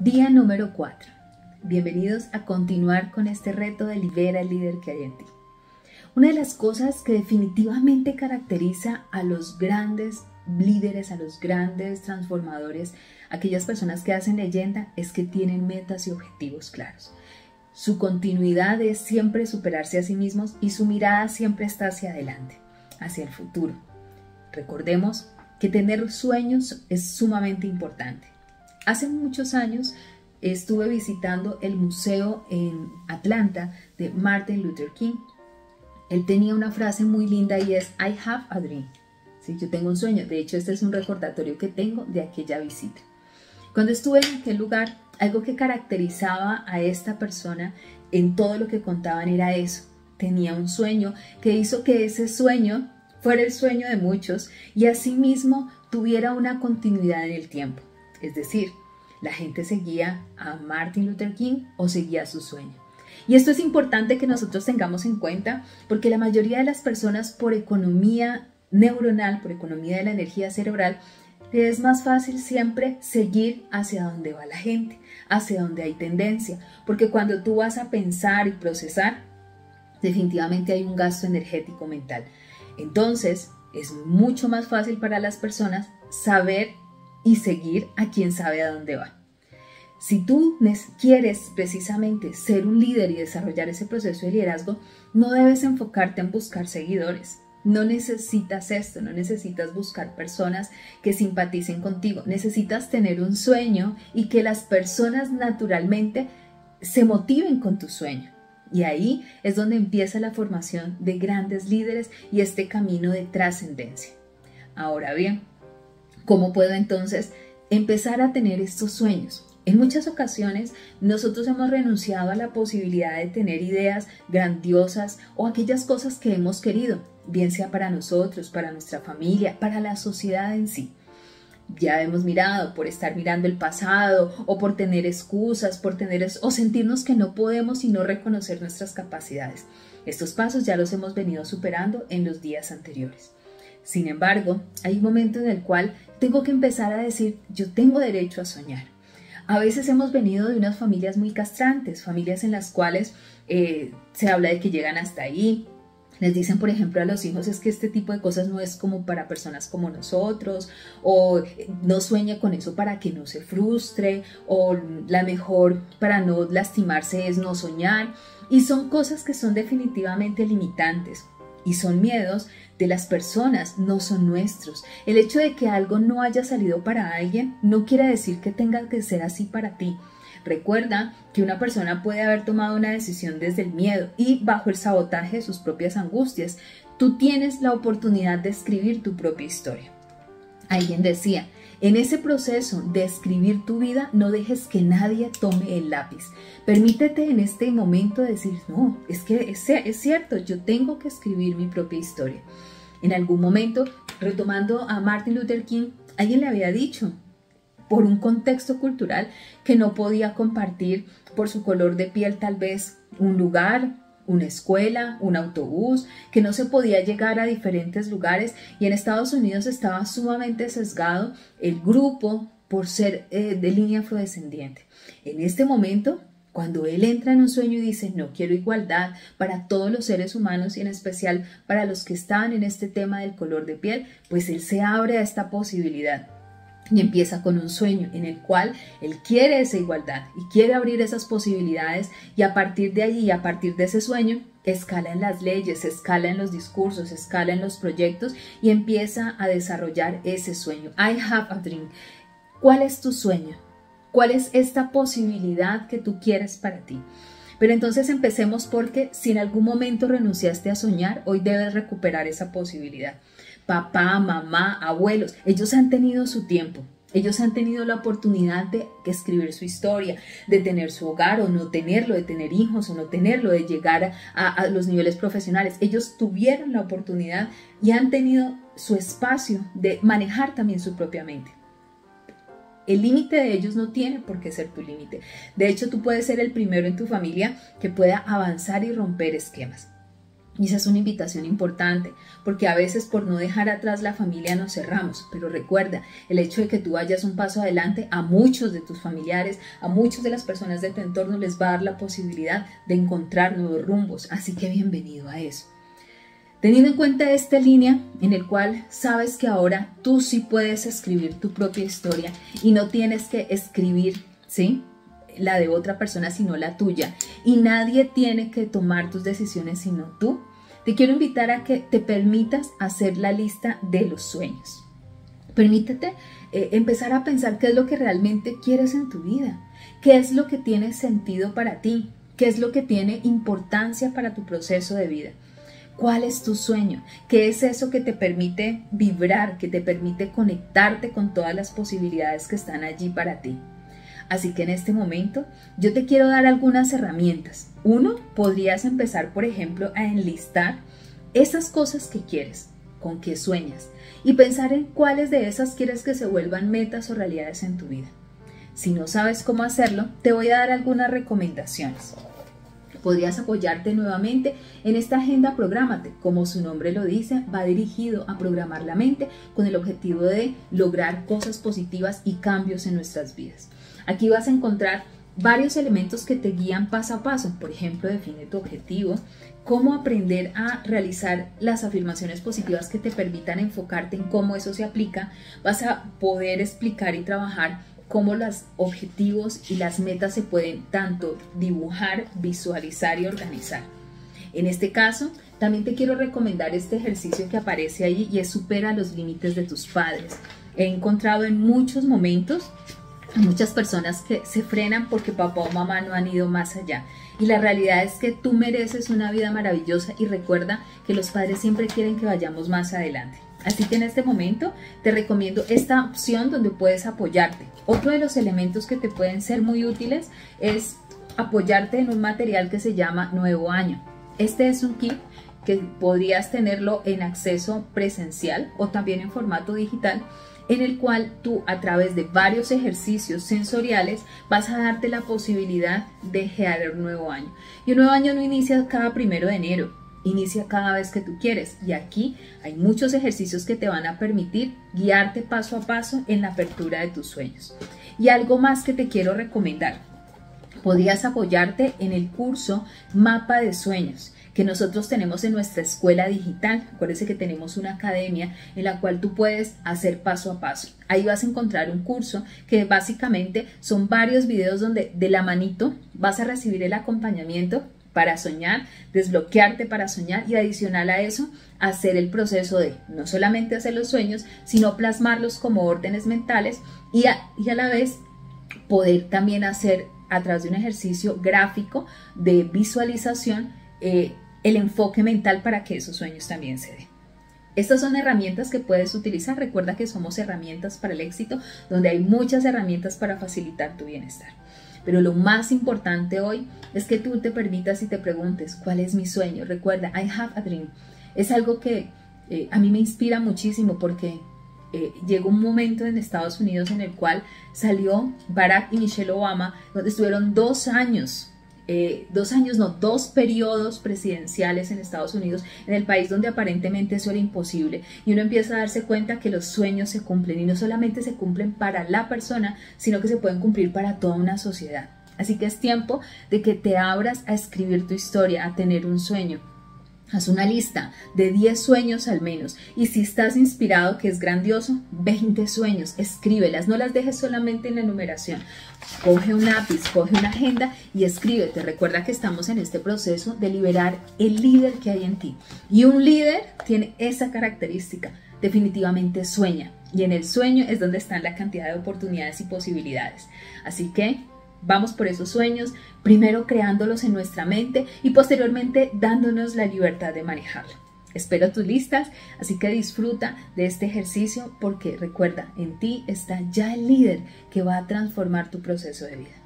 Día número 4. Bienvenidos a continuar con este reto de libera el líder que hay en ti. Una de las cosas que definitivamente caracteriza a los grandes líderes, a los grandes transformadores, aquellas personas que hacen leyenda, es que tienen metas y objetivos claros. Su continuidad es siempre superarse a sí mismos y su mirada siempre está hacia adelante, hacia el futuro. Recordemos que tener sueños es sumamente importante. Hace muchos años estuve visitando el museo en Atlanta de Martin Luther King. Él tenía una frase muy linda y es I have a dream. ¿Sí? Yo tengo un sueño. De hecho, este es un recordatorio que tengo de aquella visita. Cuando estuve en aquel lugar, algo que caracterizaba a esta persona en todo lo que contaban era eso. Tenía un sueño que hizo que ese sueño fuera el sueño de muchos y asimismo tuviera una continuidad en el tiempo. Es decir, la gente seguía a Martin Luther King o seguía su sueño. Y esto es importante que nosotros tengamos en cuenta porque la mayoría de las personas por economía neuronal, por economía de la energía cerebral, es más fácil siempre seguir hacia donde va la gente, hacia donde hay tendencia, porque cuando tú vas a pensar y procesar, definitivamente hay un gasto energético mental. Entonces, es mucho más fácil para las personas saber y seguir a quien sabe a dónde va. Si tú quieres precisamente ser un líder y desarrollar ese proceso de liderazgo, no debes enfocarte en buscar seguidores. No necesitas esto, no necesitas buscar personas que simpaticen contigo. Necesitas tener un sueño y que las personas naturalmente se motiven con tu sueño. Y ahí es donde empieza la formación de grandes líderes y este camino de trascendencia. Ahora bien, ¿Cómo puedo entonces empezar a tener estos sueños? En muchas ocasiones nosotros hemos renunciado a la posibilidad de tener ideas grandiosas o aquellas cosas que hemos querido, bien sea para nosotros, para nuestra familia, para la sociedad en sí. Ya hemos mirado por estar mirando el pasado o por tener excusas, por tener o sentirnos que no podemos y no reconocer nuestras capacidades. Estos pasos ya los hemos venido superando en los días anteriores. Sin embargo, hay un momento en el cual tengo que empezar a decir, yo tengo derecho a soñar. A veces hemos venido de unas familias muy castrantes, familias en las cuales eh, se habla de que llegan hasta ahí, les dicen, por ejemplo, a los hijos es que este tipo de cosas no es como para personas como nosotros, o no sueña con eso para que no se frustre, o la mejor para no lastimarse es no soñar. Y son cosas que son definitivamente limitantes y son miedos de las personas, no son nuestros. El hecho de que algo no haya salido para alguien no quiere decir que tenga que ser así para ti. Recuerda que una persona puede haber tomado una decisión desde el miedo y bajo el sabotaje de sus propias angustias. Tú tienes la oportunidad de escribir tu propia historia. Alguien decía, en ese proceso de escribir tu vida, no dejes que nadie tome el lápiz. Permítete en este momento decir, no, es que es, es cierto, yo tengo que escribir mi propia historia. En algún momento, retomando a Martin Luther King, alguien le había dicho, por un contexto cultural, que no podía compartir por su color de piel tal vez un lugar, una escuela, un autobús, que no se podía llegar a diferentes lugares y en Estados Unidos estaba sumamente sesgado el grupo por ser eh, de línea afrodescendiente. En este momento, cuando él entra en un sueño y dice, no quiero igualdad para todos los seres humanos y en especial para los que están en este tema del color de piel, pues él se abre a esta posibilidad y empieza con un sueño en el cual él quiere esa igualdad y quiere abrir esas posibilidades y a partir de allí, a partir de ese sueño, escala en las leyes, escala en los discursos, escala en los proyectos y empieza a desarrollar ese sueño. I have a dream. ¿Cuál es tu sueño? ¿Cuál es esta posibilidad que tú quieres para ti? Pero entonces empecemos porque si en algún momento renunciaste a soñar, hoy debes recuperar esa posibilidad papá, mamá, abuelos, ellos han tenido su tiempo. Ellos han tenido la oportunidad de escribir su historia, de tener su hogar o no tenerlo, de tener hijos o no tenerlo, de llegar a, a, los niveles profesionales. Ellos tuvieron la oportunidad y han tenido su espacio de manejar también su propia mente. El límite de ellos no tiene por qué ser tu límite. De hecho, tú puedes ser el primero en tu familia que pueda avanzar y romper esquemas. Y esa es una invitación importante, porque a veces por no dejar atrás la familia nos cerramos, pero recuerda, el hecho de que tú vayas un paso adelante a muchos de tus familiares, a muchas de las personas de tu entorno les va a dar la posibilidad de encontrar nuevos rumbos, así que bienvenido a eso. Teniendo en cuenta esta línea en el cual sabes que ahora tú sí puedes escribir tu propia historia y no tienes que escribir, ¿sí? la de otra persona sino la tuya y nadie tiene que tomar tus decisiones sino tú, te quiero invitar a que te permitas hacer la lista de los sueños. Permítete eh, empezar a pensar qué es lo que realmente quieres en tu vida, qué es lo que tiene sentido para ti, qué es lo que tiene importancia para tu proceso de vida. ¿Cuál es tu sueño? ¿Qué es eso que te permite vibrar, que te permite conectarte con todas las posibilidades que están allí para ti? Así que en este momento yo te quiero dar algunas herramientas. Uno, podrías empezar, por ejemplo, a enlistar esas cosas que quieres, con qué sueñas, y pensar en cuáles de esas quieres que se vuelvan metas o realidades en tu vida. Si no sabes cómo hacerlo, te voy a dar algunas recomendaciones. Podrías apoyarte nuevamente en esta agenda Prográmate. Como su nombre lo dice, va dirigido a programar la mente con el objetivo de lograr cosas positivas y cambios en nuestras vidas. Aquí vas a encontrar varios elementos que te guían paso a paso. Por ejemplo, define tu objetivo, cómo aprender a realizar las afirmaciones positivas que te permitan enfocarte en cómo eso se aplica. Vas a poder explicar y trabajar cómo los objetivos y las metas se pueden tanto dibujar, visualizar y organizar. En este caso, también te quiero recomendar este ejercicio que aparece ahí y es supera los límites de tus padres. He encontrado en muchos momentos muchas personas que se frenan porque papá o mamá no han ido más allá. Y la realidad es que tú mereces una vida maravillosa y recuerda que los padres siempre quieren que vayamos más adelante. Así que en este momento te recomiendo esta opción donde puedes apoyarte. Otro de los elementos que te pueden ser muy útiles es apoyarte en un material que se llama Nuevo Año. Este es un kit que podrías tenerlo en acceso presencial o también en formato digital en el cual tú a través de varios ejercicios sensoriales vas a darte la posibilidad de crear un nuevo año. Y un nuevo año no inicia cada primero de enero, inicia cada vez que tú quieres. Y aquí hay muchos ejercicios que te van a permitir guiarte paso a paso en la apertura de tus sueños. Y algo más que te quiero recomendar. Podrías apoyarte en el curso Mapa de Sueños que nosotros tenemos en nuestra escuela digital. Acuérdense que tenemos una academia en la cual tú puedes hacer paso a paso. Ahí vas a encontrar un curso que básicamente son varios videos donde de la manito vas a recibir el acompañamiento para soñar, desbloquearte para soñar y adicional a eso, hacer el proceso de no solamente hacer los sueños, sino plasmarlos como órdenes mentales y a, y a la vez poder también hacer a través de un ejercicio gráfico de visualización eh, el enfoque mental para que esos sueños también se den. Estas son herramientas que puedes utilizar. Recuerda que somos herramientas para el éxito, donde hay muchas herramientas para facilitar tu bienestar. Pero lo más importante hoy es que tú te permitas y te preguntes, ¿cuál es mi sueño? Recuerda, I have a dream. Es algo que eh, a mí me inspira muchísimo porque eh, llegó un momento en Estados Unidos en el cual salió Barack y Michelle Obama, donde estuvieron dos años eh, dos años, no, dos periodos presidenciales en Estados Unidos, en el país donde aparentemente eso era imposible. Y uno empieza a darse cuenta que los sueños se cumplen y no solamente se cumplen para la persona, sino que se pueden cumplir para toda una sociedad. Así que es tiempo de que te abras a escribir tu historia, a tener un sueño. Haz una lista de 10 sueños al menos y si estás inspirado, que es grandioso, 20 sueños, escríbelas, no las dejes solamente en la enumeración. Coge un lápiz, coge una agenda y escríbete. Recuerda que estamos en este proceso de liberar el líder que hay en ti. Y un líder tiene esa característica, definitivamente sueña. Y en el sueño es donde están la cantidad de oportunidades y posibilidades. Así que Vamos por esos sueños, primero creándolos en nuestra mente y posteriormente dándonos la libertad de manejarlo. Espero tus listas, así que disfruta de este ejercicio porque recuerda, en ti está ya el líder que va a transformar tu proceso de vida.